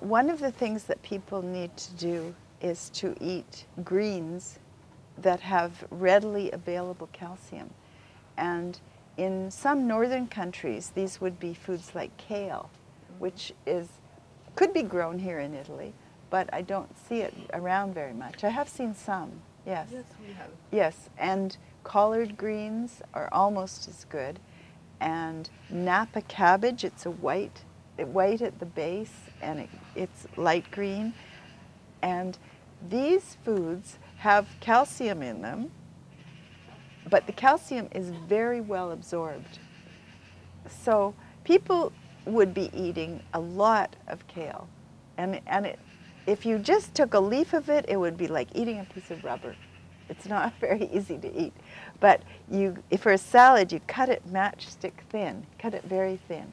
One of the things that people need to do is to eat greens that have readily available calcium. And in some northern countries, these would be foods like kale, mm-hmm. which is could be grown here in Italy, but I don't see it around very much. I have seen some, yes. Yes, we have. Yes, and collard greens are almost as good. And Napa cabbage, it's a white, white at the base, and it, it's light green. And these foods have calcium in them, but the calcium is very well absorbed. So people would be eating a lot of kale. And, and it, if you just took a leaf of it, it would be like eating a piece of rubber. It's not very easy to eat. But you, if for a salad, you cut it matchstick thin, cut it very thin.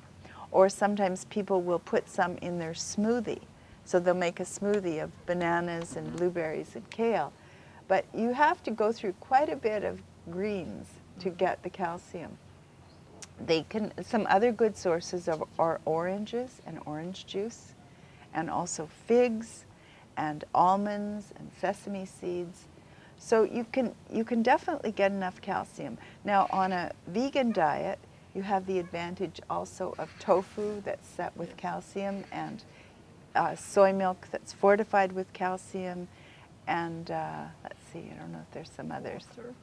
Or sometimes people will put some in their smoothie. So they'll make a smoothie of bananas and blueberries and kale. But you have to go through quite a bit of greens to get the calcium. They can, some other good sources of, are oranges and orange juice, and also figs and almonds and sesame seeds. So you can, you can definitely get enough calcium. Now on a vegan diet, you have the advantage also of tofu that's set with calcium and uh, soy milk that's fortified with calcium and uh, let's see, I don't know if there's some others. Water.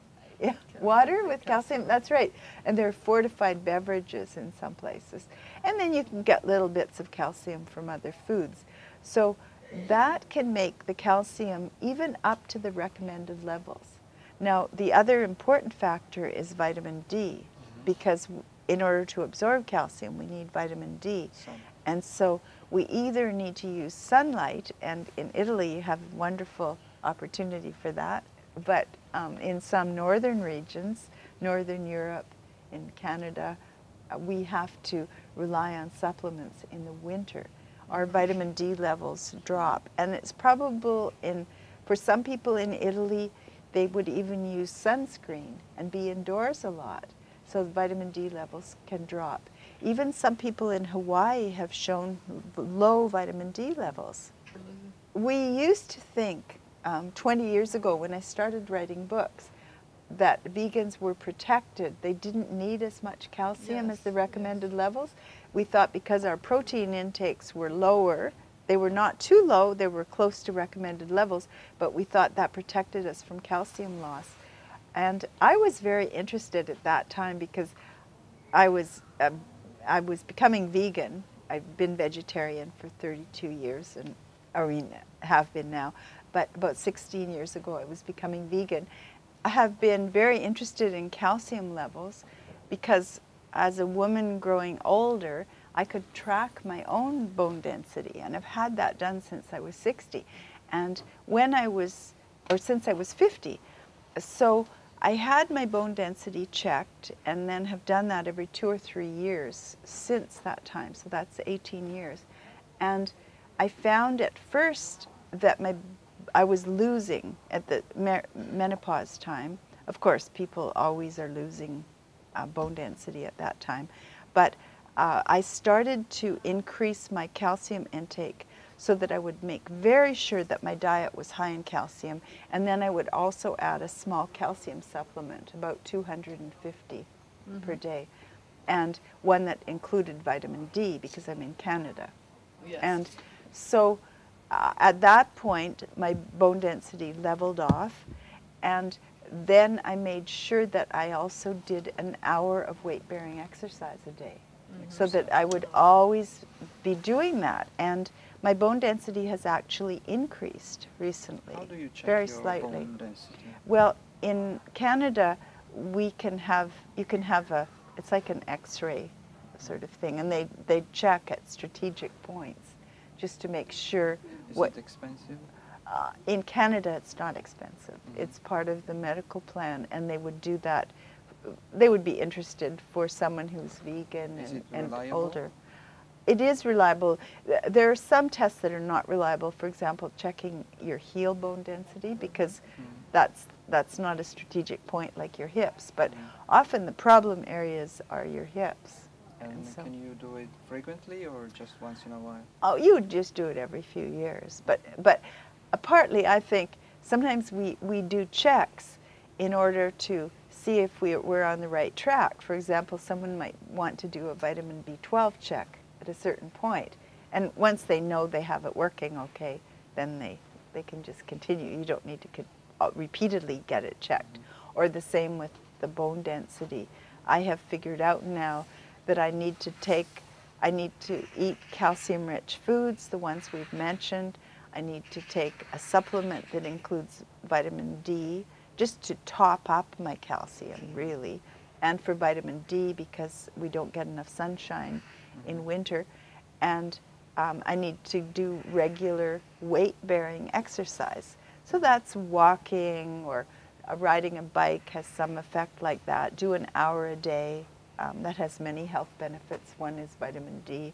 Yeah, water with calcium, that's right. And there are fortified beverages in some places. And then you can get little bits of calcium from other foods. So that can make the calcium even up to the recommended levels. Now, the other important factor is vitamin D, mm-hmm. because in order to absorb calcium, we need vitamin D. And so we either need to use sunlight, and in Italy you have a wonderful opportunity for that. But um, in some northern regions, Northern Europe, in Canada, uh, we have to rely on supplements in the winter. Our vitamin D levels drop. And it's probable in, for some people in Italy, they would even use sunscreen and be indoors a lot. So the vitamin D levels can drop. Even some people in Hawaii have shown low vitamin D levels. We used to think um, 20 years ago when I started writing books that vegans were protected. They didn't need as much calcium yes, as the recommended yes. levels. We thought because our protein intakes were lower, they were not too low, they were close to recommended levels, but we thought that protected us from calcium loss. And I was very interested at that time because I was, uh, I was becoming vegan. I've been vegetarian for 32 years, and I mean, have been now but about 16 years ago I was becoming vegan. I have been very interested in calcium levels because as a woman growing older, I could track my own bone density, and I've had that done since I was 60. And when I was, or since I was 50, so I had my bone density checked and then have done that every two or three years since that time, so that's 18 years. And I found at first that my I was losing at the menopause time. Of course, people always are losing uh, bone density at that time. But uh, I started to increase my calcium intake so that I would make very sure that my diet was high in calcium. And then I would also add a small calcium supplement, about 250 mm -hmm. per day, and one that included vitamin D because I'm in Canada. Yes. And so uh, at that point, my bone density leveled off, and then I made sure that I also did an hour of weight-bearing exercise a day, mm -hmm. so that I would always be doing that. And my bone density has actually increased recently, How do you check very your slightly. Bone density? Well, in Canada, we can have you can have a it's like an X-ray sort of thing, and they they check at strategic points just to make sure is what, it expensive? Uh, in Canada, it's not expensive. Mm -hmm. It's part of the medical plan, and they would do that. They would be interested for someone who's vegan is and, and older. It is reliable. There are some tests that are not reliable. For example, checking your heel bone density because mm -hmm. that's that's not a strategic point like your hips. But mm -hmm. often the problem areas are your hips. And, And so- can you do it frequently or just once in a while? Oh, you would just do it every few years. But, but partly, I think sometimes we, we do checks in order to see if we, we're on the right track. For example, someone might want to do a vitamin B12 check at a certain point. And once they know they have it working okay, then they, they can just continue. You don't need to uh, repeatedly get it checked. Or the same with the bone density. I have figured out now that I need to take, I need to eat calcium rich foods, the ones we've mentioned. I need to take a supplement that includes vitamin D just to top up my calcium, really. And for vitamin D because we don't get enough sunshine in winter. And um, I need to do regular weight bearing exercise. So that's walking or uh, riding a bike has some effect like that. Do an hour a day. Um, that has many health benefits. One is vitamin D.